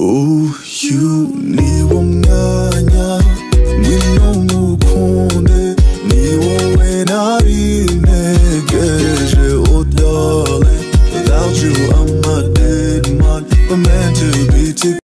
우유니원나냐 민노무 콘데 니원왜 나리 내게 제오다래 Without you I'm a dead man. But meant to be together